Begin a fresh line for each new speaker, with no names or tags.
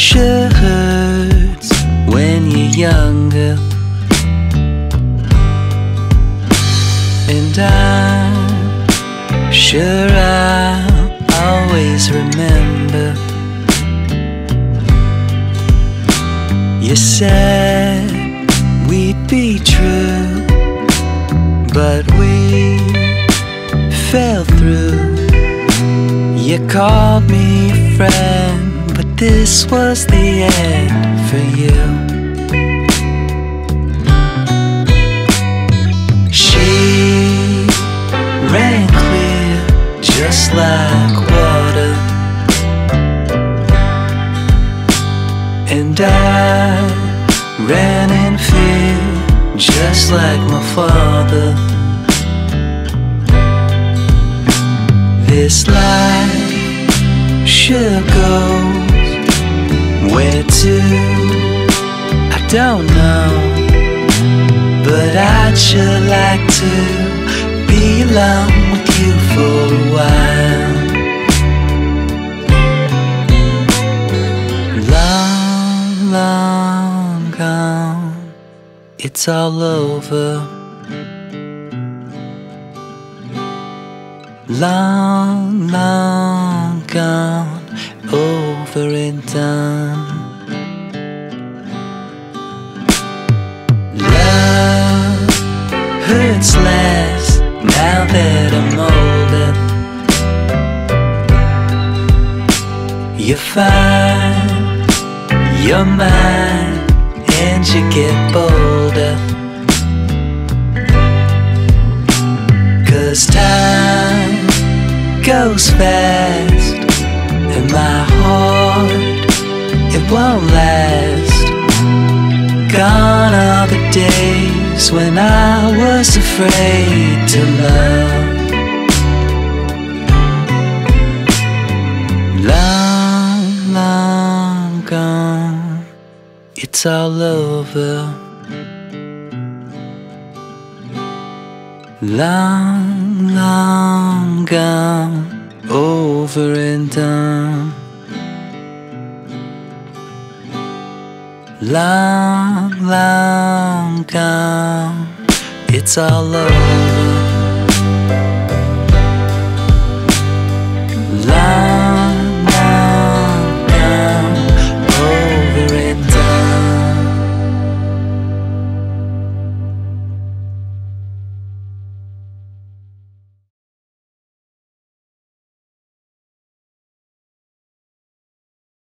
sure hurts when you're younger. And I'm sure I'll always remember. You said we'd be true, but we fell through. You called me a friend this was the end for you. She ran clear just like water, and I ran in fear just like my father. This life should goes where to, I don't know. But I'd sure like to be alone with you for a while. Long, long gone, it's all over. Long, long hurts less now that I'm older. You find your mind and you get bolder. Cause time goes fast and my heart it won't last. Gone are the days when I was afraid to love. Long, long gone, it's all over. Long, long gone, over and done. Long, long gone, it's all over.